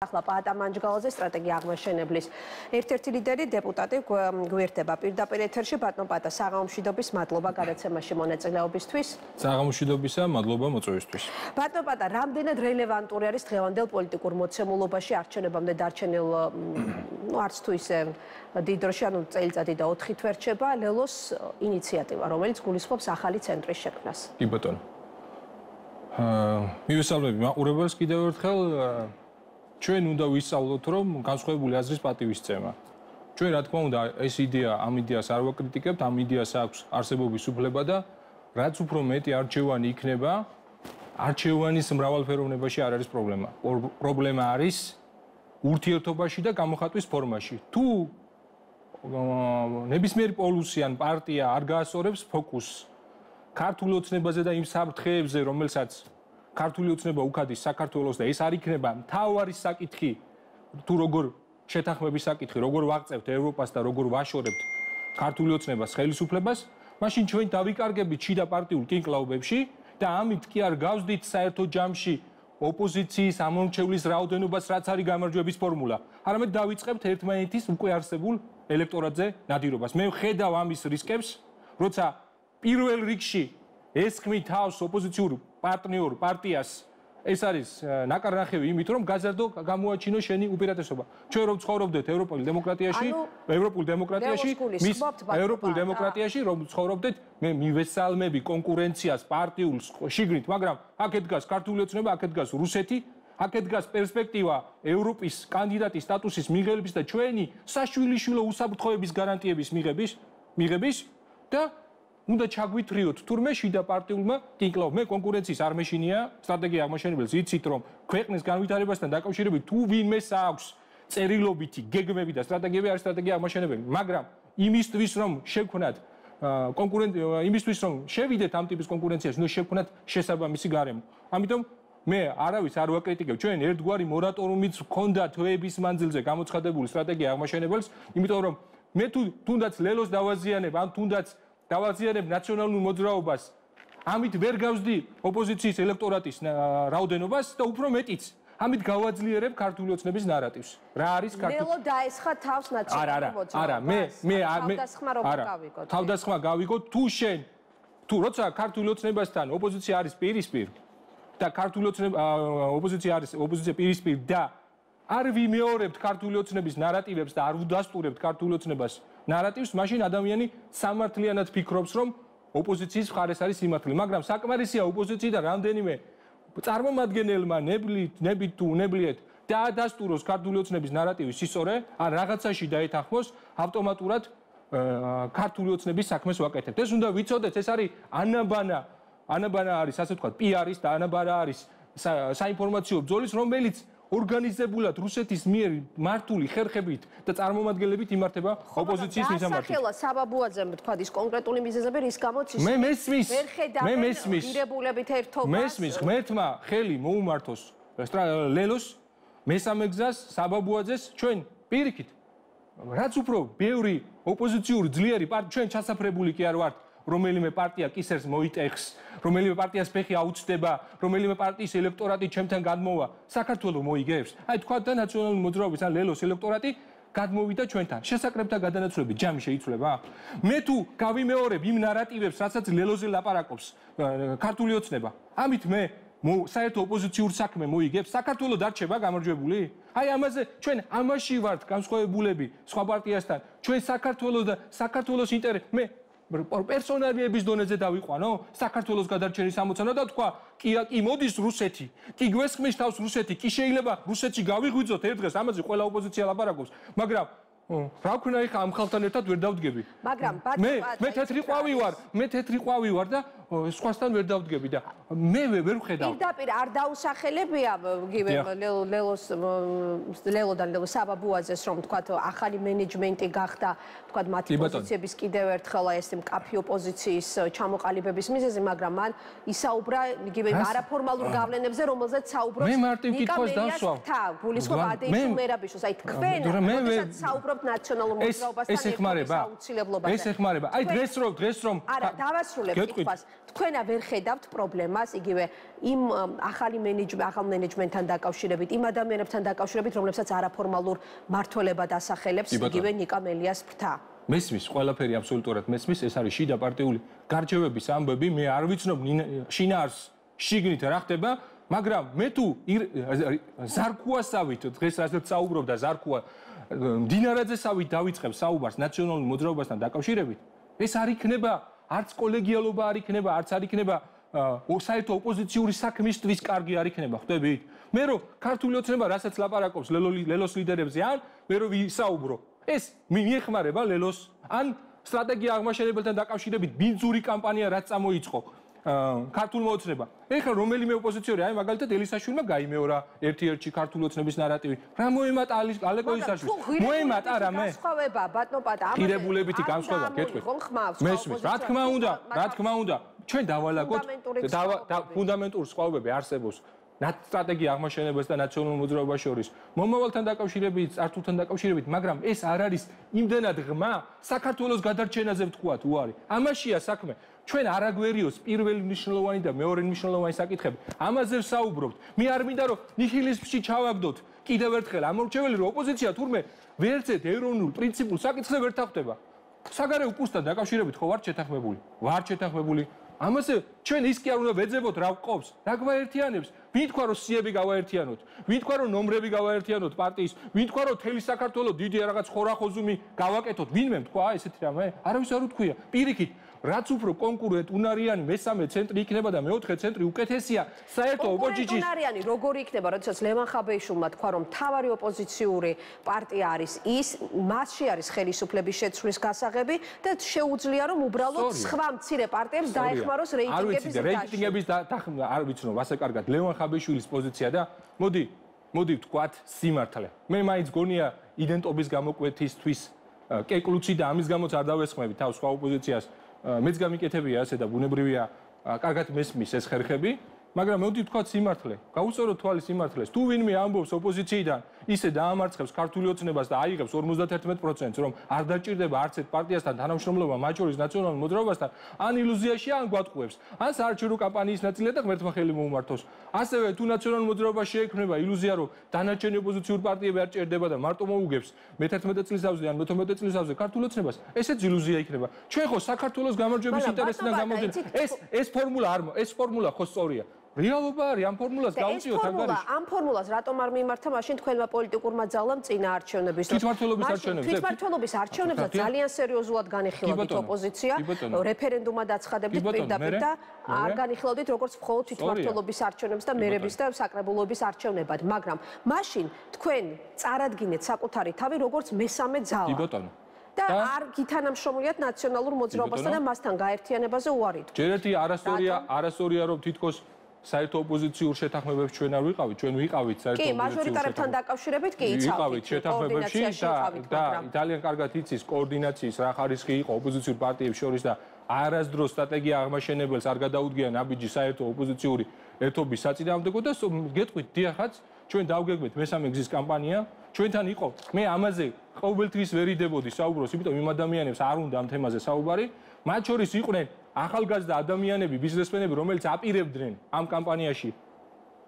ახლა პაატამანჯგალაძე სტრატეგია აღმაშენებლის. ერთ-ერთი ლიდერი დეპუტატი გვერდება პირდაპირ ეთერში ბატონ პატა საღამოშვიდობის მადლობა გადაცემაში მონაწილეობისთვის. საღამოშვიდობისა მადლობა მოწვევისთვის. ბატონ პატა რამდენად რელევანტური არის დღევანდელ პოლიტიკურ მოცემულობაში არჩევნებამდე დარჩენილ ნუ არც თუ ისე დიდ დროში ანუ წელიწადი და 4 თვე რჩება ლელოს ინიციატივა რომელიც გულისხმობს ახალი ცენტრის შექმნას. კი ბატონო. აა მივესალმები მაყურებელს კიდევ ერთხელ ჩვენ უნდა ვისწავლოთ, რომ განსხვავებული აზრის პატივისცემა. ჩვენ რა თქმა უნდა ეს იდეა, ამ იდეას არ ვაკრიტიკებთ, ამ იდეას აქვს არსებობის უფლება და რაც უფრო მეტი არჩევანი იქნება, არჩევანის მრავალფეროვნებაში არ არის პრობლემა. პრობლემა არის ურთიერთობაში და გამოხატვის ფორმაში. თუ ნებისმიერი პოლუსი ან პარტია არ გაასწორებს ფოკუსს ქართულ ოცნებაზე და იმ საფრთხეებზე, რომელსაც ქართული ოცნება უკადის საქართველოს და ეს არ იქნება მთავარი საკითხი თუ როგორ შეთანხმების საკითხი, როგორ ვაღწევთ ევროპას და როგორ ვაშორებთ ქართული ოცნებას ხელისუფლებას, მაშინ ჩვენ დავიკარგებით შიდა პარტიულ კინკლაუბებში და ამით კი არ გავზდით საერთო ჯამში ოპოზიციის ამონჩევლის რაოდენობას, რაც არის გამარჯვების ფორმულა. არამედ დავიწყებთ ერთმანეთის უკვე არსებულ ელექტორატზე ნადირობას. მე ვხედავ ამის რისკებს, როცა პირველ რიგში ესხმი თავს ოპოზიციურ პარტნიორ პარტიას ეს არის ნაკარნახევი იმით რომ გაზარდო გამოაჩინო შენი უპირატესობა. ჩვენ რომ ცხოვრობდეთ ევროპულ დემოკრატიაში ევროპულ დემოკრატიაში მის ევროპულ დემოკრატიაში რომ ცხოვრობდეთ მე მივესალმები კონკურენციას პარტიულ შიგნით მაგრამ აქეთ დგას ქართული ოცნება აქეთ დგას რუსეთი აქეთ დგას პერსპექტივა ევროპის კანდიდატის სტატუსის მიღების და ჩვენი საშვილიშვილო უსაფრთხოების გარანტიების მიღების მიღების და უნდა ჩაგვითრიოთ თურმე შიდა პარტიულმა კინკლავ მე კონკურენციის არ მეშინია. სტრატეგია აღმაშენებელს იცით რომ ქვეყნის განვითარებასთან დაკავშირებით თუ ვინმეს აქვს წერილობითი გეგმები და სტრატეგიები არის სტრატეგია აღმაშენებელი მაგრამ იმისთვის რომ შევქნათ კონკურენტ იმისთვის რომ შევიდეთ ამ ტიპის კონკურენციაში ნუ შევქნათ შესაბამისი გარემო. ამიტომ მე არავის არ ვაკრიტიკებ. ჩვენ ერთგვარი მორატორუმიც გქონდა თვეების მანძილზე გამოცხადებული სტრატეგია აღმაშენებელს იმიტომ რომ მე თუ თუნდაც ლელოს დავაზიანებ ან თუნდაც დავაზიანებ ნაციონალურ მოძრაობას. ამით ვერ გავზდი ოპოზიციის ელექტორატის რაოდენობას და უფრო მეტიც ამით გავაძლიერებ ქართული ოცნების ნარატივს. რა არის ქართული ნელო დაესხა თავს ნაციონალურ მოძრაობას. არა მე მე მე არა თავდასხმა გავიგო თუ შენ თუ როცა ქართული ოცნებასთან ოპოზიცია არის პირისპირ და ქართული ოცნება ოპოზიცია არის ოპოზიცია პირისპირ და არ ვიმეორებთ ქართული ოცნების ნარატივებს და არ ვუდასტურებთ ქართული ოცნებას ნარატივს, მაშინ ადამიანი სამართლიანად ფიქრობს, რომ ოპოზიციის მხარეს არის სიმართლე, მაგრამ საკმარისია ოპოზიციიდან რამდენიმე წარმომადგენელმა ნებლით, ნებით თუ უნებლიეთ დაადასტუროს ქართული ოცნების ნარატივის სისწორე, ან რაღაცაში დაეთანხმოს ავტომატურად ქართული ოცნების საქმეს ვაკეთებთ. ეს უნდა ვიცოდეთ, ეს არის ანაბანა, ანაბანა არის ასე ვთქვათ, პიარის და ანაბარა არის საინფორმაციო ბრძოლის, რომელიც ორგანიზებულად რუსეთის მიერ მართული ხერხებით და წარმომადგენლებით იმართება ოპოზიციის მისამართი. ახლა საბაბუაძემ თქვა ის კონკრეტული მიზეზები რის გამოც ის მე მესმის მე მესმის. ირებულებით ერთობას. მესმის ღმერთმა ხელი მოუმართოს ლელოს მესამე გზას საბაბუაძეს ჩვენ პირიქით რაც უფრო ბევრი ოპოზიციური ძლიერი პარტია ჩვენ ჩასაფრებული კი არ ვართ რომელიმე პარტია კისერს მოიტეხს, რომელიმე პარტიას ფეხი აუწდება, რომელიმე პარტიის ელექტორატი ჩემთან გადმოვა, საქართველოს მოიგებს. აი თქვა და ნაციონალური მოძრაობის ან ლელოს ელექტორატი გადმოვიდა ჩვენთან. შესაკრებთა გადანაცვლები ჯამი შეიცვლება? მე თუ გავიმეორებ იმ ნარატივებს, რასაც ლელოზე ლაპარაკობს ქართული ოცნება, ამით მე საერთო ოპოზიციურ საქმე მოიგებს, საქართველოს დარჩება გამარჯვებული? აი ამაზე ჩვენ ამაში ვართ განსხვავებულები სხვა პარტიასთან. ჩვენ საქართველოს და საქართველოს ინტერესი მე პერსონალიების დონეზე დავიყვანო საქართველოს გადარჩენის ამოცანა და თქვა კი კი მოდის რუსეთი კი გვესხმის თავს რუსეთი კი შეიძლება რუსეთში გავიღვიძოთ ერთ დღეს ამაზე ყველა ოპოზიცია ლაპარაკობს. მაგრამ რა ვქნა ეხა ამ ხალხთან ერთად ვერ დავდგები? მაგრამ მე მე თეთრი ყვავი ვარ მე თეთრი ყვავი ვარ და სხვასთან ვერ დავდგები და მე ვერ ვხედავ. პირდაპირ არ დაუსახელებია გივე ლელოს ლელოდან ლელო საბაბუაძეს რომ თქვა ახალი მენეჯმენტი გახდა თქვა მათი პოზიციების კიდევ ერთხელ ეს მკაფი ოპოზიციის ჩამოყალიბების მიზეზი, მაგრამ მან ისაუბრა გივე არაფორმალურ გავლენებზე, რომელზეც საუბრობს მე მარტივ კითხვას დავსვავ. თა გულისხმობა ადეიშ უმერაბიშოს, აი თქვენ როდესაც საუბრობთ ნაციონალურ მოძრაობასთან ეს ეხმარება. ეს ეხმარება. აი დღეს რომ დღეს რომ არა, დავასრულებ კითხვას. თქვენა ვერ ხედავთ პრობლემას იგივე იმ ახალი მენეჯმენტ ახალ მენეჯმენტთან დაკავშირებით, იმ ადამიანებთან დაკავშირებით, რომლებსაც არაფორმალურ მართლებად ასახელებს იგივე ნიკა მელიას ფრთა. მესმის ყველაფერი აბსოლუტურად მესმის, ეს არის შიდა პარტიული გარჩევების ამბები, მე არ ვიცნობ შინაარს შიგნით რა ხდება, მაგრამ მე თუ ზარქუასავით დღეს რასაც საუბრობდა ზარქუა დინარაძესავით დავიწყებ საუბარს ნაციონალურ მოძრაობასთან დაკავშირებით, ეს არ იქნება არც კოლეგიალობა არ იქნება, არც არ იქნება საერთო ოპოზიციური საქმისთვის კარგი არ იქნება, ხვდები? მე რომ ქართული ოცნება რასაც ლაპარაკობს ლელოს ლიდერებზე, ან მე რომ ვისაუბრო, ეს მიეხმარება ლელოს, ან სტრატეგია აღმაშენებელთან დაკავშირებით ბინძური კამპანია რაც წამოიწყო, ქართულ მოოცნება. ეხლა რომელიმე ოპოზიციური, აი მაგალითად ელისაშვილმა გაიმეორა ერთ-ერთი ქართულ მოოცნების ნარატივი. რა მოემატა ალეკო ელისაშვილი? მოემატა რა მე? განსხვავება ბატონო პატა, ამაზე. ღირებულებითი განსხვავება, გეტყვი. მესმის, რა თქმა უნდა, რა თქმა უნდა. ჩვენ დავალაგოთ და ფუნდამენტური სხვაობები არსებობს. ნათ სტრატეგია აღმაშენებას და ნაციონალურ მოძრაობას შორის მომავალთან დაკავშირებით, წართულთან დაკავშირებით, მაგრამ ეს არ არის იმდენად ღმა საქართველოს გადარჩენაზე ვთქვათ, უარი. ამაშია საქმე. ჩვენ არაგვერიოს პირველი მნიშვნელოვანი და მეორე მნიშვნელოვანი საკითხები. ამაზე ვსაუბრობთ. მე არ მინდა რომ ნიჰილიზმში ჩავაგდოთ. კიდევ ერთხელ ამორჩეველი რომ ოპოზიცია თურმე ვერცეთ ეროვნულ პრინციპულ საკითხზე ვერ თანხდება. საგარეო კურსთან დაკავშირებით ხო ვარ შეთანხმებული? ვარ შეთანხმებული. ამაზე ჩვენ ის კი არ უნდა ვეძებოთ რა ვყობს, რა გვაერთიანებს. ვინ თქვა რომ სიები გავაერთიანოთ? ვინ თქვა რომ ნომრები გავაერთიანოთ პარტიის? ვინ თქვა რომ თელი საქართველოს დიდი რაღაც ხორახოზუმი გავაკეთოთ? ვინმე თქვა ესეთი რამე? არავის არ უთქვია. პირიქით რაც უფრო კონკურენტ უნარიანი მესამე ცენტრი იქნება და მეოთხე ცენტრი უკეთესია. საერთო ოპოზიციის უნარიანი როგორი იქნება? როდესაც ლევან ხაბეიშვილმა თქვა რომ თავარი ოპოზიციური პარტია არის ის მასში არის ხელისუფლების შეცვლის გასაღები და შეუძლია რომ უბრალოდ სხვა მცირე პარტიებს დაეხმაროს რეიტინგების და რეიტინგების და არ ვიცნობ ასე კარგად. ლევან ხაბეიშვილის პოზიცია და მოდი მოდი ვთქვათ სიმართლე. მე მაინც გონია იდენტობის გამოკვეთისთვის კეკლუცი და ამის გამოც არ დავესხმები თავს სხვა ოპოზიციას მეც გამიკეთებია ასე და ბუნებრივია კარგად მესმის ეს ხერხები მაგრამ მოდი ვთქვა სიმართლე გაუწორო თვალის სიმართლეს თუ ვინმე ამბობს ოპოზიციიდან ისე დაამარცხებს ქართული ოცნებას და აიღებს 51%-ს, რომ არ დაჭirdება არც ერთ პარტიასთან თანამშრომლობა მაჩორის ნაციონალურ მოძრაობასთან, ან ილუზიაში ან გვატყუებს, ან საარჩევნო კამპანიის ნაწილია და ღმერთმა ხელი მოუმართოს. ასევე თუ ნაციონალურ მოძრაობაში შეექმნება ილუზია, რომ დანარჩენი ოპოზიციური პარტიები არ ჭirdება და მარტო მოუგებს მე-11 წლის ავზე ან მე-12 წლის ავზე ქართულ ოცნებას, ესეც ილუზია იქნება. ჩვენ ხო საქართველოს გამარჯვების ინტერესიდან გამოდით. ეს ეს ფორმულა არ ეს ფორმულა ხო სწორია. რეალობა არის ამ ფორმულას გაუწიოთ ანგარიში. ამ ფორმულას რატომ არ მიმართა მაშინ თქვენმა პოლიტიკურმა ძალამ წინა არჩევნებისთვის? თვითმართველობის არჩევნებზე. თვითმართველობის არჩევნებზე ძალიან სერიოზულად განიხილავთ ოპოზიცია. რეფერენდუმად აცხადებდით პირდაპირ და არ განიხილავთ როგორც მხოლოდ თვითმართველობის არჩევნებს და მერების და საკრებულობის არჩევნებად, მაგრამ მაშინ თქვენ წარადგინეთ საკუთარი თავი როგორც მესამე ძალა. კი ბატონო. და არ გითანამშრომლიათ ნაციონალურ მოძრაობასთან და მასთან გაერთიანებაზე უარით. ჯერ ერთი არასტორია, არასტორია რომ თითქოს საერთო ოპოზიციურ შეთანხმებებს ჩვენ არ ვიყავით, ჩვენ ვიყავით საერთო ოპოზიციურ. კი, მაჟორიტარებთან დაკავშირებით კი იცავთ. ვიყავით შეთანხმებებში და და იტალიან კარგად იცის კოორდინაციის რა ხარისხი იყო ოპოზიციურ პარტიებს შორის და არასდროს სტრატეგია აღმაშენებელს არ გადაუდგია ნაბიჯი საერთო ოპოზიციური ერთობის საწინააღმდეგო და გეტყვით დიახაც ჩვენ დავგეგმეთ მესამე გზის კამპანია ჩვენთან იყო მე ამაზე ყოველთვის ვერიდებოდი საუბროს იმიტომ იმ ადამიანებს არ უნდა ამ თემაზე საუბარი მათ შორის იყვნენ ახალგაზრდა ადამიანები, ბიზნესმენები, რომელიც აპირებდნენ ამ კამპანიაში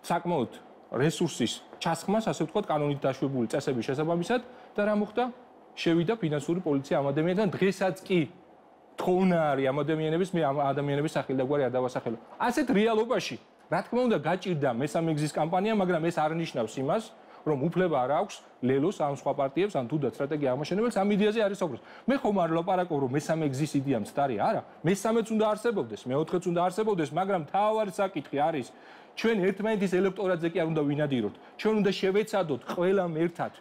საკმაოდ რესურსის ჩასხმას, ასე ვთქვათ, კანონით დაშვებული წესების შესაბამისად და რა მოხდა? შევიდა ფინანსური პოლიცია ამ ადამიანთან დღესაც კი თხოვნა არის ამ ადამიანების მე ამ ადამიანების სახელი და გვარი არ დავასახელო. ასეთ რეალობაში, რა თქმა უნდა, გაჭირდა მესამე გზის კამპანია, მაგრამ ეს არ ნიშნავს იმას, რომ უფლება არ აქვს ლელოს ან სხვა პარტიებს ან თუნდაც სტრატეგია აღმაშენებელს ამ იდეაზე არის საუბარი. მე ხომ არ ლაპარაკობ რომ მესამე გზის იდეა მცდარი არა, მესამეც უნდა არსებობდეს, მეოთხეც უნდა არსებობდეს, მაგრამ თავარი საკითხი არის ჩვენ ერთმანეთის ელექტორატზე კი არ უნდა ვინადიროთ. ჩვენ უნდა შევეცადოთ ყველამ ერთად,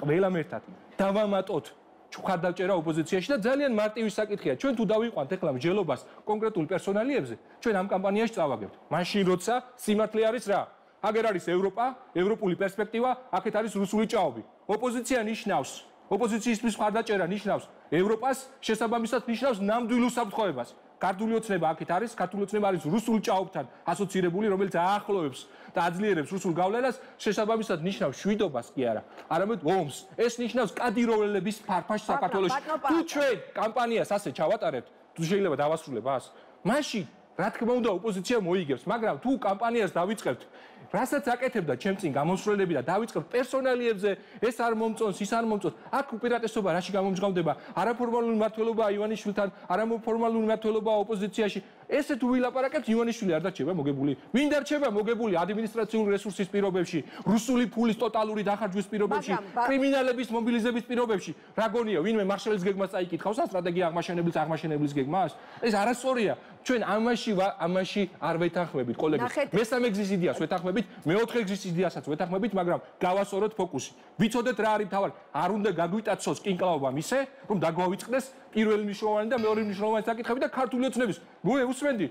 ყველამ ერთად დავამატოთ ჩუხარდაჭერა ოპოზიციაში და ძალიან მარტივი საკითხია. ჩვენ თუ დავიყვანთ ახლა მსჯელობას კონკრეტულ პერსონალიებზე, ჩვენ ამ კამპანიაში წავაგებთ. მაშინ როცა სიმართლე არის რა? აგერ არის ევროპა, ევროპული პერსპექტივა, აქეთ არის რუსული ჭაობი. ოპოზიცია ნიშნავს, ოპოზიციისთვის მხარდაჭერა ნიშნავს ევროპას, შესაბამისად ნიშნავს ნამდვილ უსაფრთხოებას. ქართული ოცნება აქეთ არის, ქართული ოცნება არის რუსულ ჭაობთან ასოცირებული, რომელიც აახლოვებს და აძლიერებს რუსულ გავლენას, შესაბამისად ნიშნავს შვიდობას კი არა, არამედ ომს. ეს ნიშნავს კადიროველების ფარფაშ საქართველოს. თუ ჩვენ კამპანიას ასე ჩავატარებთ, თუ შეიძლება დავასრულებ ას, მაშინ რა თქმა უნდა ოპოზიცია მოიგებს, მაგრამ თუ კამპანიას დავიწყებთ რასაც აკეთებდა ჩემ წინ გამოსვლელები და დავიწყებ პერსონალიებზე, ეს არ მომწონს, ის არ მომწონს. აქ უპირატესობა რაში გამომჟღავდება? არაფორმალური მართლობა ივანიშვილთან, არაფორმალური მართლობა ოპოზიციაში. ესე თუ ვილაპარაკებთ ივანიშვილი არ დარჩება მოგებული. ვინ დარჩება მოგებული ადმინისტრაციული რესურსის პირობებში, რუსული ფულის ტოტალური დახარჯვის პირობებში, კრიმინალების მობილიზების პირობებში. რა გონია, ვინმე მარშალის გეგმას წაიკითხავს ა სტრატეგია აღმაშენებლის აღმაშენებლის გეგმას? ეს არასწორია. ჩვენ ამაში ამაში არ ვეთანხმებით, კოლეგები. მესამე გზის იდეას ვეთანხმებით, მეოთხე გზის იდეასაც ვეთანხმებით, მაგრამ გავასწოროთ ფოკუსი. ვიცოდეთ რა არის თავი? არ უნდა გაგვიტაცოს კინკლაობა მისე, რომ დაგვავიწყდეს პირველი მნიშვნელოვანი და მეორე მნიშვნელოვანი საკითხები და ქართული ოცნების. მოე უსმენდი,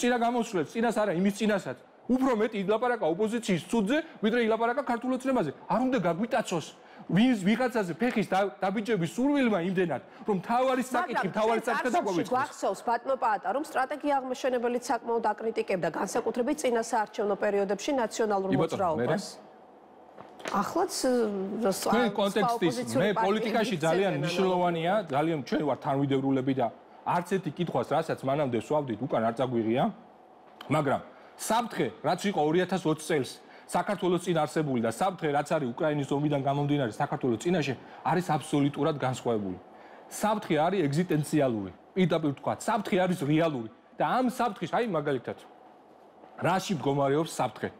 წინა გამოსვლებს, წინას არა, იმის წინასაც. უფრო მეტი ილაპარაკა ოპოზიციის ცუდზე, ვიდრე ილაპარაკა ქართული ოცნებაზე. არ უნდა გაგვიტაცოს ვინს ვიღაცაზე ფეხის დაბიჯების სურვილმა იმდენად, რომ თავარი საკითხი, თავარი საკითხი დაგვიწყოს. გვახსოვს ბატონო პაატა, რომ სტრატეგია აღმაშენებელი საკმაოდ აკრიტიკებდა განსაკუთრებით წინა საარჩევნო პერიოდებში ნაციონალურ მოძრაობას. ახლაც სხვა კონტექსტის მე პოლიტიკაში ძალიან მნიშვნელოვანია, ძალიან ჩვენ ვარ თანმიმდევრულები და არც ერთი კითხვას, რასაც მანამდე სვავდით, უკან არ წაგვიღია. მაგრამ საფრთხე, რაც იყო 2020 წელს საქართველოს წინ არსებული და საფრთხე რაც არის უკრაინის ომიდან გამომდინარე საქართველოს წინაშე არის აბსოლუტურად განსხვავებული. საფრთხე არის ეგზისტენციალური. პირდაპირ თქვა, საფრთხე არის რეალური და ამ საფრთხეს აი მაგალითად რაში მდგომარეობს საფრთხე?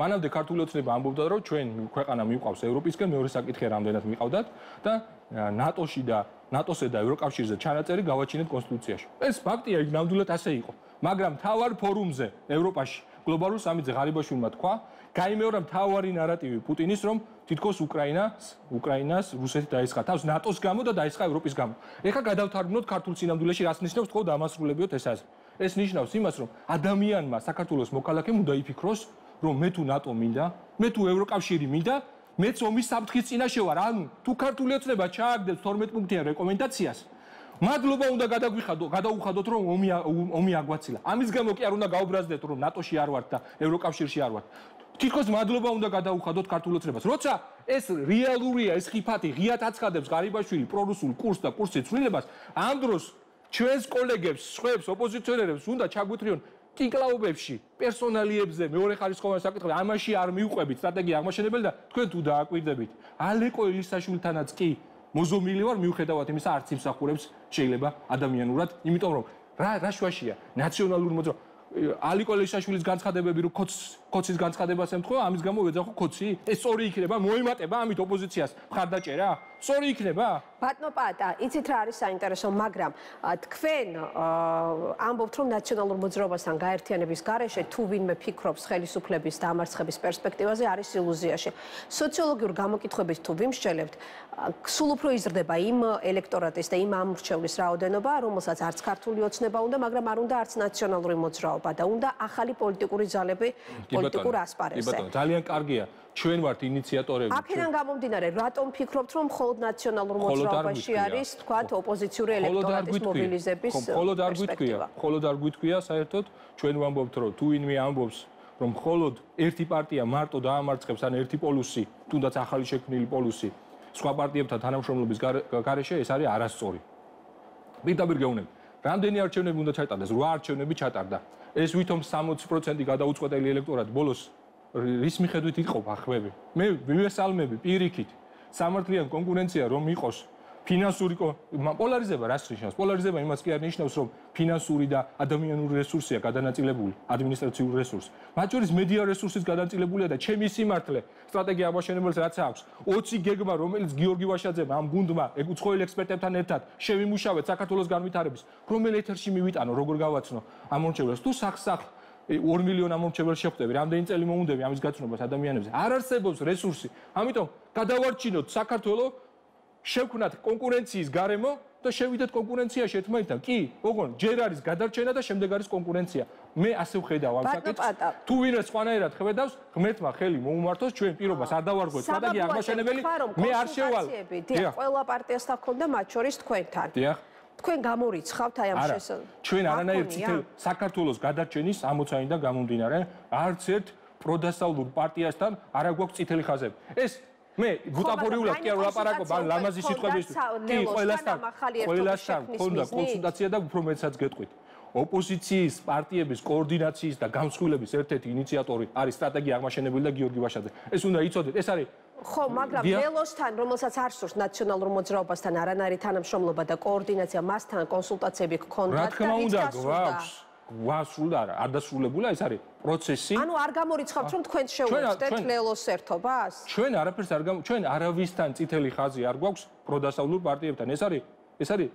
მანამდე ქართული ოცნება ამბობდა რომ ჩვენ ქვეყანა მიყვავს ევროპისკენ მეორე საკითხი რამდენად მიყავდათ და ნატოში და ნატოსე და ევროკავშირზე ჩანაწერი გავაჩინეთ კონსტიტუციაში. ეს ფაქტია, იქ ნამდვილად ასე იყო. მაგრამ თავარ ფორუმზე ევროპაში გლობალურ სამიტზე ღარიბაშვილმა თქვა, გაიმეორა მთავარი ნარატივი პუტინის, რომ თითქოს უკრაინას, უკრაინას რუსეთი დაისხა თავს ნატოს გამო და დაისხა ევროპის გამო. ეხლა გადავთარგმნოთ ქართულ სინამდვილეში, რას ნიშნავს თქო დამასრულებიოთ ეს ასე. ეს ნიშნავს იმას, რომ ადამიანმა საქართველოს მოქალაქემ უნდა იფიქროს, რომ მე თუ ნატო მინდა, მე თუ ევროკავშირი მინდა, მეც ომის საფრთხის წინაშე ვარ. ანუ თუ ქართული ოცნება ჩააგდებს 12 პუნქტიან რეკომენდაციას, მადლობა უნდა გადაგვიხადო, გადაუხადოთ რომ ომი ომი აგვაცილა. ამის გამო კი არ უნდა გაუბრაზდეთ რომ ნატოში არ ვართ და ევროკავშირში არ ვართ. თითქოს მადლობა უნდა გადაუხადოთ ქართულ ოცნებას. როცა ეს რეალურია, ეს ხიფათი ღიად აცხადებს ღარიბაშვილი პრორუსულ კურსს და კურსის ცვლილებას, ამ დროს ჩვენს კოლეგებს, სხვებს, ოპოზიციონერებს უნდა ჩაგვითრიონ კინკლაუბებში, პერსონალიებზე, მეორე ხარისხოვან საკითხებში, ამაში არ მიუყვებით სტრატეგია აღმაშენებელი და თქვენ თუ დააკვირდებით. ალეკო ელისაშვილთანაც კი მოზომილი ვარ მიუხედავად იმისა, არც იმსახურებს შეიძლება ადამიანურად, იმიტომ რომ რა რა შვაშია ნაციონალური მოძრაობა ალიკო ელისაშვილის განცხადებები რო კოც კოცის განცხადებას ემთხვევა, ამის გამო ვეძახო კოცი. ეს სწორი იქნება, მოემატება ამით ოპოზიციას მხარდაჭერა? სწორი იქნება? ბატონო პატა, იცით რა არის საინტერესო, მაგრამ თქვენ ამბობთ, რომ ნაციონალურ მოძრაობასთან გაერთიანების გარეშე თუ ვინმე ფიქრობს ხელისუფლების დამარცხების პერსპექტივაზე, არის ილუზიაში. სოციოლოგიურ გამოკითხვებით თუ ვიმსჯელებთ, სულ უფრო იზრდება იმ ელექტორატის და იმ ამრჩევლის რაოდენობა, რომელსაც არც ქართული ოცნება უნდა, მაგრამ არ უნდა არც ნაციონალური მოძრაობა და უნდა ახალი პოლიტიკური ძალები პოლიტიკურ ასპარეზზე. კი ბატონო, ძალიან კარგია. ჩვენ ვართ ინიციატორები. აქედან გამომდინარე, რატომ ფიქრობთ, რომ მხოლოდ ნაციონალურ მოძრაობაში არის, თქვათ, ოპოზიციური ელექტორატის მობილიზების მხოლოდ არ გვითქვია, მხოლოდ არ გვითქვია საერთოდ, ჩვენ ვამბობთ, რომ თუ ვინმე ამბობს, რომ მხოლოდ ერთი პარტია მარტო დაამარცხებს ან ერთი პოლუსი, თუნდაც ახალი შექმნილი პოლუსი, სხვა პარტიებთან თანამშრომლობის გარეშე ეს არის არასწორი. პირდაპირ გეუბნები, რამდენი არჩევნები უნდა ჩატარდეს? 8 არჩევნები ჩატარდა. ეს ვითომ 60% გადაუწყვეტელი ელექტორატი ბოლოს რის მიხედვით იყო ახმები? მე ვიესალმები პირიქით სამართლიან კონკურენცია რომ იყოს ფინანსური პოლარიზება რას ნიშნავს? პოლარიზება იმას კი არ ნიშნავს, რომ ფინანსური და ადამიანური რესურსია გადანაწილებული, ადმინისტრაციული რესურსი. მათ შორის მედია რესურსის გადანაწილებულია და ჩემი სიმართლე სტრატეგია ამაშენებელს რაც აქვს. 20 გეგმა, რომელიც გიორგი ვაშაძემ ამ გუნდმა ეგვცხოილ ექსპერტებთან ერთად შევიმუშავეთ საქართველოს განვითარების, რომელ ეთერში მივიტანო, როგორ გავაცნო ამორჩევლებს თუ სახსახ 2 მილიონ ამორჩეველს შეხვდები, რამდენი წელი მოუნდები ამის გაცნობას ადამიანებზე. არ არსებობს რესურსი. ამიტომ გადავარჩინოთ საქართველოს შევქნათ კონკურენციის გარემო და შევიდეთ კონკურენციაში ერთმანეთთან. კი, ოღონ ჯერ არის გადარჩენა და შემდეგ არის კონკურენცია. მე ასე ვხედავ ამ საკითხს. თუ ვინმე სხვანაირად ხედავს, ღმერთმა ხელი მოუმართოს ჩვენ პირობას არ დავარღვეთ. სადაგე აღმაშენებელი მე არ შევალ. დიახ, ყველა პარტიასთან ხონდა მათ შორის თქვენთან. დიახ. თქვენ გამორიცხავთ აი ამ შესაძლებლობას. ჩვენ არანაირ ციტელ საქართველოს გადარჩენის ამოცანიდან გამომდინარე, არც ერთ პროდასავლურ პარტიასთან არ აგვაქვს წითელი ხაზები. ეს მე ბუტაფორიულად კი არ ვლაპარაკობ ან ლამაზი სიტყვების კი ყველასთან ყველასთან ქონდა კონსულტაცია და უფრო მეცაც გეტყვით ოპოზიციის პარტიების კოორდინაციის და გამსხვილების ერთ-ერთი ინიციატორი არის სტრატეგია აღმაშენებელი და გიორგი ვაშაძე. ეს უნდა იცოდეთ, ეს არის ხო, მაგრამ ველოსთან, რომელსაც არ სურს ნაციონალურ მოძრაობასთან არანაირი თანამშრომლობა და კოორდინაცია, მასთან კონსულტაციები გქონდათ და რა თქმა უნდა, გვაქვს. გვასრულდა არა, არ დასრულებულა, ეს არის პროცესი. ანუ არ გამორიცხავთ, რომ თქვენ შეუერთდეთ ლელოს ერთობას? ჩვენ არაფერს არ ჩვენ არავისთან წითელი ხაზი არ გვაქვს პროდასავლურ პარტიებთან. ეს არის ეს არის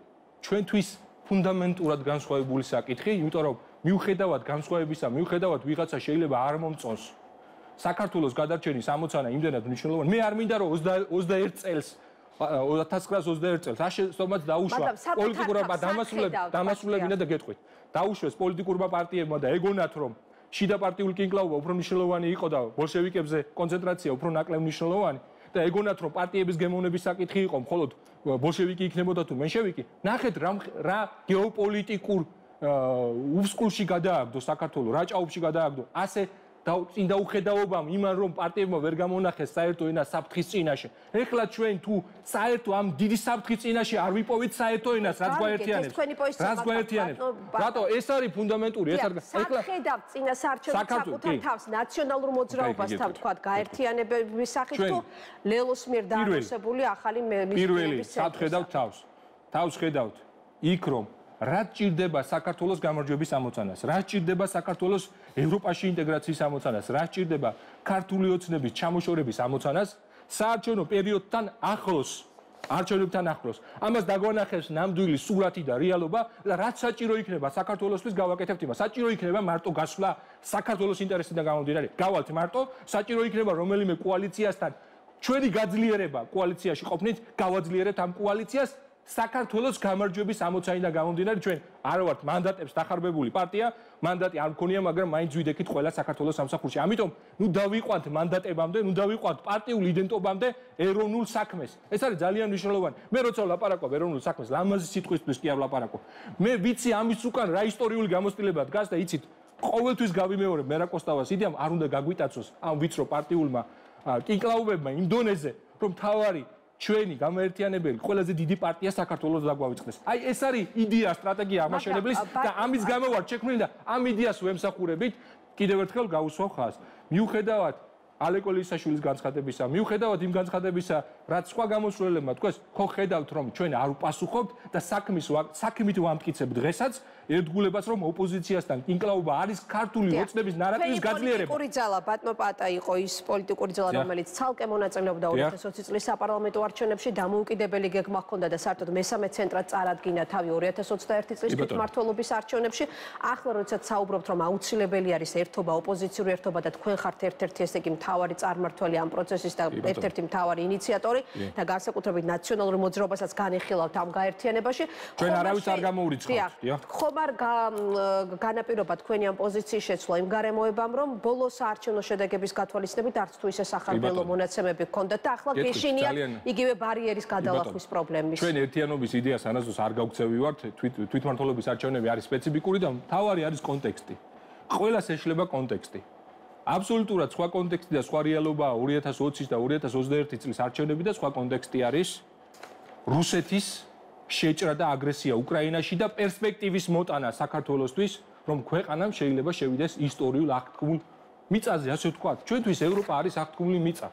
ჩვენთვის ფუნდამენტურად განსხვავებული საკითხი, იმიტომ რომ მიუხედავად განსხვავებისა, მიუხედავად ვიღაცა შეიძლება არ მომწონს საქართველოს გადარჩენის ამოცანა იმდენად მნიშვნელოვანი. მე არ მინდა რომ 21 წელს 1921 წელს აშენსომაც დაუშვა პოლიტიკურმა დამასრულებ დამასრულებინა და გეტყვით. დაუშვეს პოლიტიკურმა პარტიებმა და ეგონათ რომ შიდა პარტიული კინკლაობა უფრო მნიშვნელოვანი იყო და ბოლშევიკებზე კონცენტრაცია უფრო ნაკლებ მნიშვნელოვანი და ეგონათ რომ პარტიების გემოვნების საკითხი იყო მხოლოდ ბოლშევიკი იქნებოდა თუ მენშევიკი. ნახეთ რა რა გეოპოლიტიკურ უსკულში გადააგდო საქართველოს, რა ჭაობში გადააგდო. ასე და წინ დაუხედაობამ იმან რომ პარტიებმა ვერ გამონახეს საერთო ენა საფრთხის წინაშე. ეხლა ჩვენ თუ საერთო ამ დიდი საფრთხის წინაშე არ ვიპოვით საერთო ენას, რაც გვაერთიანებს. რაც გვაერთიანებს. რატო ეს არის ფუნდამენტური, ეს არის ეხლა ხედავ წინა საარჩევნო საკუთარ თავს ნაციონალურ მოძრაობასთან თქვა გაერთიანებების სახით თუ ლელოს მიერ დაარსებული ახალი მისიების პირველი სახედავ თავს. თავს ხედავთ იქ რომ რა ჭირდება საქართველოს გამარჯვების ამოცანას? რა ჭირდება საქართველოს ევროპაში ინტეგრაციის ამოცანას? რა ჭირდება ქართული ოცნების ჩამოშორების ამოცანას? საარჩევნო პერიოდთან ახლოს არჩევნებთან ახლოს. ამას დაგვანახებს ნამდვილი სურათი და რეალობა და რაც საჭირო იქნება საქართველოსთვის გავაკეთებთ იმას. საჭირო იქნება მარტო გასვლა საქართველოს ინტერესიდან გამომდინარე. გავალთ მარტო, საჭირო იქნება რომელიმე კოალიციასთან ჩვენი გაძლიერება კოალიციაში ყოფნით, გავაძლიერეთ ამ კოალიციას საქართველოს გამარჯვების ამოცანა გამომდინარე ჩვენ არ ვართ მანდატებს დახარბებული პარტია მანდატი არ მქონია მაგრამ მაინც ვიდექით ყველა საქართველოს სამსახურში. ამიტომ ნუ დავიყვანთ მანდატებამდე ნუ დავიყვანთ პარტიულ იდენტობამდე ეროვნულ საქმეს. ეს არის ძალიან მნიშვნელოვანი. მე როცა ვლაპარაკობ ეროვნულ საქმეს ლამაზი სიტყვისთვის კი არ ვლაპარაკობ. მე ვიცი ამის უკან რა ისტორიული გამოცდილება დგას და იცით ყოველთვის გავიმეორებ მე რა კოსტავას იდეამ არ უნდა გაგვიტაცოს ამ ვიცრო პარტიულმა კინკლაუბებმა იმ დონეზე რომ თავარი ჩვენი გამაერთიანებელი ყველაზე დიდი პარტია საქართველოს დაგვავიწყდეს. აი ეს არის იდეა, სტრატეგია ამაშენებლის და ამის გამო ვარ შექმნილი და ამ იდეას ვემსახურებით. კიდევ ერთხელ გავუსვავ ხაზს. მიუხედავად ალეკოლისაშვილის განცხადებისა, მიუხედავად იმ განცხადებისა, რაც სხვა გამოსვლებმა თქვეს, ხო ხედავთ რომ ჩვენ არ უპასუხობთ და საქმის საქმით ვამტკიცებ დღესაც ერთგულებას რომ ოპოზიციასთან კინკლაობა არის ქართული ოცნების ნარატივის გაძლიერება. პოლიტიკური ძალა ბატონო პატა იყო ის პოლიტიკური ძალა რომელიც ცალკე მონაწილეობდა 2020 წლის საპარლამენტო არჩევნებში დამოუკიდებელი გეგმა ჰქონდა და საერთოდ მესამე ცენტრად წარადგინა თავი 2021 წლის თვითმმართველობის არჩევნებში. ახლა როდესაც საუბრობთ რომ აუცილებელი არის ერთობა, ოპოზიციური ერთობა და თქვენ ხართ ერთ-ერთი ესე იგი მთავარი წარმმართველი ამ პროცესის და ერთ-ერთი მთავარი ინიციატორი და განსაკუთრებით ნაციონალური მოძრაობასაც განიხილავთ ამ გაერთიანებაში. ჩვენ არავის არ გამოურიცხავთ, დიახ. ხომ არ განაპირობა თქვენი ამ პოზიციის შეცვლა იმ გარემოებამ, რომ ბოლოს საარჩევნო შედეგების გათვალისწინებით არც თუ ისე სახარბელო მონაცემები გქონდათ და ახლა გეშინია იგივე ბარიერის გადალახვის პრობლემის. ჩვენ ერთიანობის იდეას ანაზოს არ გავქცევივართ, თვითმართველობის არჩევნები არის სპეციფიკური და მთავარი არის კონტექსტი. ყველას ეშლება კონტექსტი. აბსოლუტურად სხვა კონტექსტი და სხვა რეალობაა 2020 და 2021 წლის არჩევნები და სხვა კონტექსტი არის რუსეთის შეჭრა და აგრესია უკრაინაში და პერსპექტივის მოტანა საქართველოსთვის, რომ ქვეყანამ შეიძლება შევიდეს ისტორიულ აქტკმულ მიწაზე, ასე ვთქვათ. ჩვენთვის ევროპა არის აქტკმული მიწა.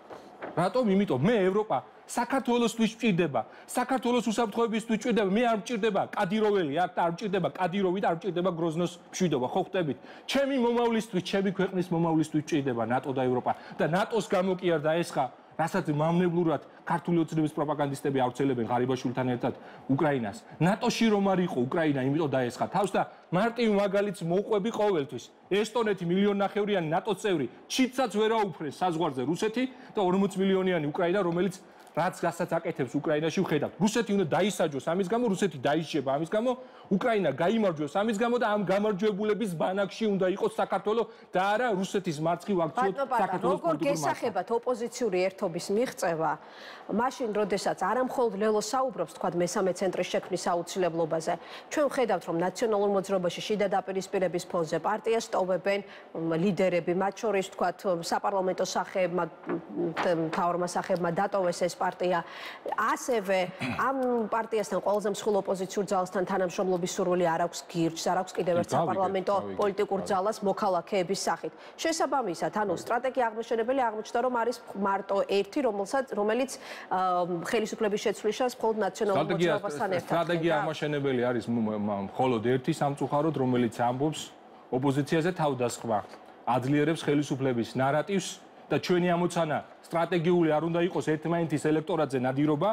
რატომ? იმიტომ მე ევროპა საქართველოსთვის ვჭირდება. საქართველოს უსაფრთხოებისთვის ვჭირდება. მე არ ვჭირდება კადიროველი, არ არ ვჭირდება კადიროვი და არ ვჭირდება გროზნოს მშვიდობა. ხო ხტებით? ჩემი მომავლისთვის, ჩემი ქვეყნის მომავლისთვის ვჭირდება ნატო და ევროპა და ნატოს გამო კი არ დაესხა რასაც მამნებლურად ქართული ოცნების პროპაგანდისტები ავრცელებენ ღარიბაშვილთან ერთად უკრაინას. ნატოში რომ არ იყო უკრაინა, იმიტომ დაესხა თავს და მარტივ მაგალითს მოყვები ყოველთვის. ესტონეთი მილიონნახევრიანი ნატოს წევრი, ჩიტსაც ვერაუფრეს საზღვარზე რუსეთი და 40 მილიონიანი უკრაინა, რომელიც რაც გასაც აკეთებს უკრაინაში ვხედავთ. რუსეთი უნდა დაისაჯოს ამის გამო, რუსეთი დაიშება ამის გამო, უკრაინა გაიმარჯვოს ამის გამო და ამ გამარჯვებულების ბანაკში უნდა იყოს საქართველოს და არა რუსეთის მარცხი ვაქციოთ საქართველოს როგორ გესახებათ ოპოზიციური ერთობის მიღწევა? მაშინ როდესაც არამხოლოდ ლელო საუბრობს თქვა მესამე ცენტრის შექმნის აუცილებლობაზე. ჩვენ ვხედავთ რომ ნაციონალურ მოძრაობაში შიდა დაპირისპირების ფონზე პარტიას ტოვებენ ლიდერები მათ შორის თქვა საპარლამენტო სახეებმა მთავრმა სახეებმა დატოვეს ეს პარტია. ასევე ამ პარტიასთან ყველაზე მსხვილ ოპოზიციურ ძალასთან თანამშრომლობის სურვილი არ აქვს გირჩს, არ აქვს კიდევ ერთ საპარლამენტო პოლიტიკურ ძალას მოქალაქეების სახით. შესაბამისად, ანუ სტრატეგია აღმოჩენებელი აღმოჩნდა, რომ არის მარტო ერთი, რომელსაც რომელიც ხელისუფლების შეცვლისას მხოლოდ ნაციონალურ მოძრაობასთან ერთად. სტრატეგია აღმოჩენებელი არის მხოლოდ ერთი სამწუხაროდ, რომელიც ამბობს ოპოზიციაზე თავდასხმა. აძლიერებს ხელისუფლების ნარატივს და ჩვენი ამოცანა სტრატეგიული არ უნდა იყოს ერთმანეთის ელექტორატზე ნადირობა,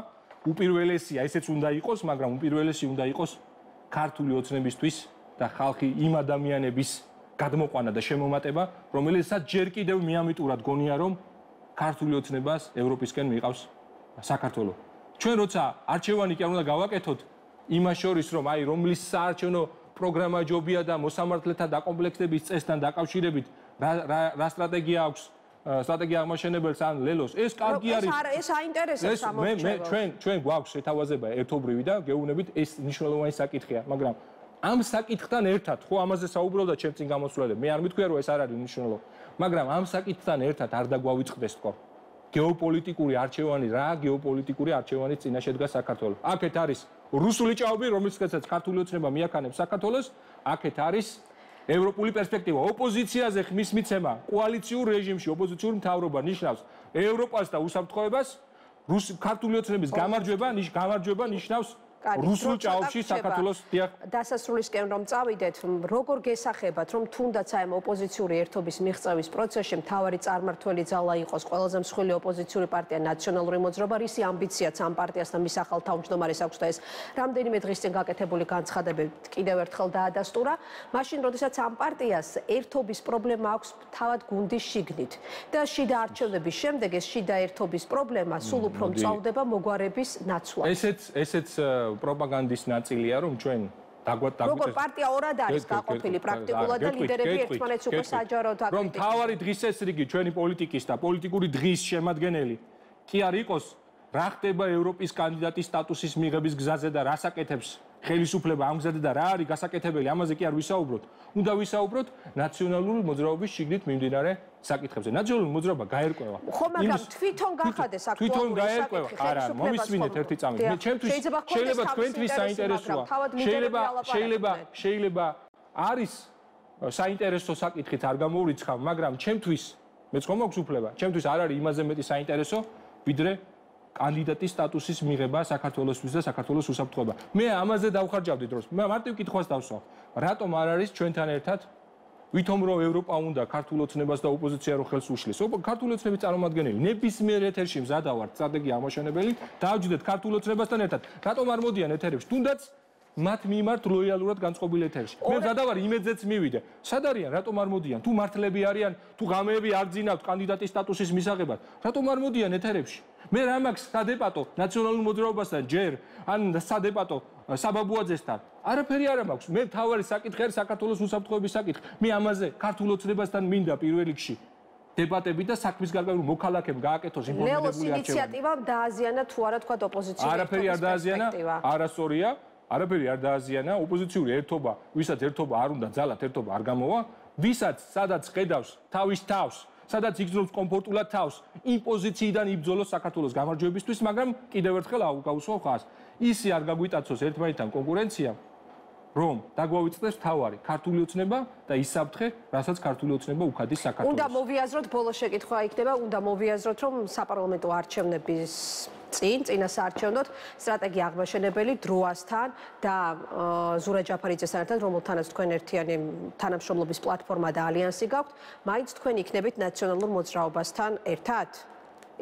უპირველესია ესეც უნდა იყოს, მაგრამ უპირველესი უნდა იყოს ქართული ოცნებისთვის და ხალხი იმ ადამიანების გადმოყვანა და შემომატება, რომელიცაც ჯერ კიდევ მიამიტურად გონია, რომ ქართული ოცნებას ევროპისკენ მიყავს საქართველოს. ჩვენ როცა არჩევანი კი არ უნდა გავაკეთოთ იმას შორის, რომ აი რომლის საარჩევნო პროგრამა ჯობია და მოსამართლეთა დაკომპლექტების წესთან დაკავშირებით რა რა სტრატეგია აქვს სტრატეგია აღმაშენებელს ან ლელოს. ეს კარგი არის ეს ეს აინტერესებს ამოწევს მე მე ჩვენ ჩვენ გვაქვს შეთავაზება ერთობრივი და გეუბნებით ეს მნიშვნელოვანი საკითხია მაგრამ ამ საკითხთან ერთად ხო ამაზე საუბრობდა ჩემ წინ გამოსვლელები მე არ მithქვია რომ ეს არ არის მნიშვნელოვანი მაგრამ ამ საკითხთან ერთად არ დაგვავიწყდეს თქო. გეოპოლიტიკური არჩევანი რა გეოპოლიტიკური არჩევანის წინაშე დგას საქართველოს? აქეთ არის რუსული ჭაობი რომელსაც ქართული ოცნება მიაქანებს საქართველოს აქეთ არის ევროპული პერსპექტივა. ოპოზიციაზე ხმის მიცემა კოალიციურ რეჟიმში ოპოზიციურ მთავრობა ნიშნავს ევროპას და უსაფრთხოებას რუს ქართული ოცნების გამარჯვება ნიშ ნიშნავს რუსულ ჭაობში საქართველოს დიახ დასასრულისკენ რომ წავიდეთ როგორ გესახებათ რომ თუნდაც აი ოპოზიციური ერთობის მიღწევის პროცესში მთავარი წარმართველი ძალა იყოს ყველაზე მსხვილი ოპოზიციური პარტია ნაციონალური მოძრაობა რისი ამბიციაც ამ პარტიასთან მისახალ თავმჯდომარეს აქვს და ეს რამდენიმე დღის წინ გაკეთებული განცხადებებით კიდევ ერთხელ დაადასტურა. მაშინ როდესაც ამ პარტიას ერთობის პრობლემა აქვს თავად გუნდის შიგნით და შიდა არჩევნების შემდეგ ეს შიდა ერთობის პრობლემა სულ უფრო მწავდება მოგვარების ნაცვლად. ესეც ესეც პროპაგანდის ნაწილია, რომ ჩვენ დაგვატაგოთ როგორ პარტია ორად არის გაყოფილი? პრაქტიკულად და ლიდერები ერთმანეთს უკვე საჯაროდ აკრიტიკებენ. რომ თავარი დღის წესრიგი ჩვენი პოლიტიკის და პოლიტიკური დღის შემადგენელი კი არ იყოს, რა ხდება ევროპის კანდიდატის სტატუსის მიღების გზაზე და რასაკეთებს ხელისუფლება ამგზადდა და რა არის გასაკეთებელი ამაზე კი არ ვისაუბროთ. უნდა ვისაუბროთ ნაციონალური მოძრაობის შიგნით მიმდინარე საკითხებზე. ნაციონალური მოძრაობა გაერკვევა. ხო, მაგრამ თვითონ გახადეს აქტუალური თვითონ გაერკვევა. არა, მომისმინეთ ერთი წამით. მე ჩემთვის შეიძლება თქვენთვის საინტერესოა. შეიძლება შეიძლება შეიძლება არის საინტერესო საკითხით არ გამოურიცხავ, მაგრამ ჩემთვის მეც ხომ მაქვს უფლება. ჩემთვის არ არის იმაზე მეტი საინტერესო, ვიდრე კანდიდატის სტატუსის მიღება საქართველოსთვის და საქართველოს უსაფრთხოება. მე ამაზე დავხარჯავდი დროს. მე მარტივ კითხვას დავსვამ. რატომ არ არის ჩვენთან ერთად ვითომ რომ ევროპა უნდა ქართულ ოცნებას და ოპოზიცია რო ხელს უშლის. ქართულ ოცნების წარმომადგენელი ნებისმიერ ეთერში მზადავართ სტრატეგია ამოშენებელი. დააჯდეთ ქართულ ოცნებასთან ერთად. რატომ არ მოდიან ეთერებში? თუნდაც მათ მიმართ ლოიალურად განწყობილ ეთერში. მე მზადავარ იმედზეც მივიდე. სად არიან? რატომ არ მოდიან? თუ მართლები არიან, თუ გამეები არ ძინავთ კანდიდატის სტატუსის მისაღებად, რატომ არ მოდიან ეთერებში? მე რა მაქვს? სადებატო ნაციონალურ მოძრაობასთან ჯერ? ან სადებატო საბაბუაძესთან? არაფერი არ მაქვს. მე თავარი საკითხი არის საქართველოს უსაფრთხოების საკითხი. მე ამაზე ქართულ ოცნებასთან მინდა პირველ რიგში დებატები და საქმის გარკვეული მოქალაქემ გააკეთოს ინფორმირებული არჩევანი. ლეოს ინიციატივამ დააზიანა თუ არა თქვა ოპოზიციური არაფერი არ დააზიანა? არასწორია არაფერი არ დააზიანა ოპოზიციური ერთობა ვისაც ერთობა არ უნდა ძალად ერთობა არ გამოვა ვისაც სადაც ხედავს თავის თავს სადაც იგზნობს კომფორტულად თავს იმ პოზიციიდან იბძოლოს საქართველოს გამარჯვებისთვის, მაგრამ კიდევ ერთხელ აუგავსო ხას. ისი არ გაგვიტაცოს ერთმანეთთან კონკურენცია, რომ დაგვავიწყდეს თავარი ქართული ოცნება და ის საფრთხე, რასაც ქართული ოცნება უხადის საქართველოს. უნდა მოვიაზროთ ბოლო შეკითხვა იქნება, უნდა მოვიაზროთ, რომ საპარლამენტო არჩევნების წინ წინასაარჩევნოთ სტრატეგია აღმაშენებელი დროასთან და ზურა ჯაფარიძესთან ერთად რომელთანაც თქვენ ერთიანი თანამშრომლობის პლატფორმა და ალიანსი გაქვთ მაინც თქვენ იქნებით ნაციონალურ მოძრაობასთან ერთად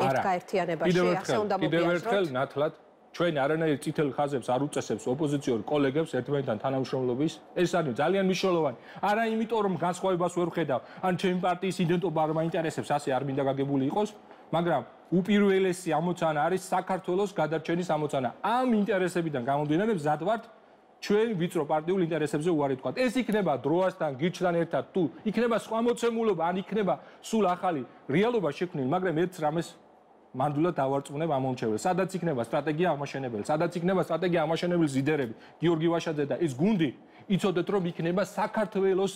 ერთგაერთიანებაში ასე უნდა მოვიაზროთ კიდევ ერთხელ ნათლად ჩვენ არანაირ წითელ ხაზებს არ უწესებს ოპოზიციურ კოლეგებს ერთმანეთთან თანამშრომლობის ეს არის ძალიან მნიშვნელოვანი არა იმიტომ რომ განსხვავებას ვერ ხედავ ან ჩემი პარტიის იდენტობა არ მაინტერესებს ასე არ მინდა გაგებული იყოს მაგრამ უპირველესი ამოცანა არის საქართველოს გადარჩენის ამოცანა. ამ ინტერესებიდან გამომდინარე მზად ვართ ჩვენ ვიწრო პარტიულ ინტერესებზე უარი თქვა. ეს იქნება დროასთან, გიჩთან ერთად თუ იქნება სხვა მოცემულობა, ან იქნება სულ ახალი რეალობა შექმნილი, მაგრამ ერთ რამეს მანდულად დავარწმუნებ ამ მომჩევლს. სადაც იქნება სტრატეგია ამაშენებელი, სადაც იქნება სტრატეგია ამაშენებლის ლიდერები, გიორგი ვაშაძე და ეს გუნდი, იცოდეთ რომ იქნება საქართველოს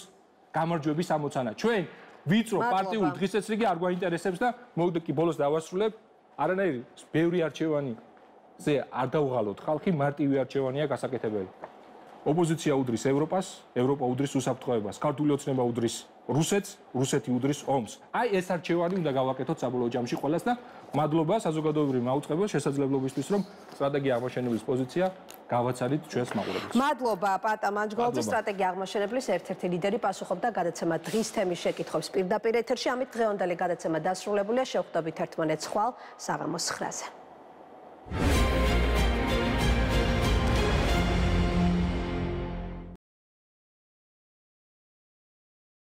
გამარჯვების ამოცანა. ჩვენ ვიწრო პარტიულ დღესწრიგი არ გვაინტერესებს და მოგდე კი ბოლოს დავასრულებ არანაირი ბევრი არჩევანი ზე არ დაუღალოთ ხალხი მარტივი არჩევანია გასაკეთებელი. ოპოზიცია უდრის ევროპას, ევროპა უდრის უსაფრთხოებას, ქართული ოცნება უდრის რუსეთს, რუსეთი უდრის ომს. აი ეს არჩევანი უნდა გავაკეთოთ საბოლოო ჯამში ყველას და მადლობა საზოგადოებრივი მაუწყებელ შესაძლებლობისთვის, რომ სტრატეგია აღმოჩენების პოზიცია გავაცადით ჩვენს მაყურებელს. მადლობა პატა მანჯგოლძე სტრატეგია აღმოჩენების ერთ-ერთი ლიდერი პასუხობდა გადაცემა დღის თემის შეკითხვებს პირდაპირ ეთერში. ამით დღევანდელი გადაცემა დასრულებულია. შევხვდებით ერთმანეთს ხვალ საღამოს 9-ზე.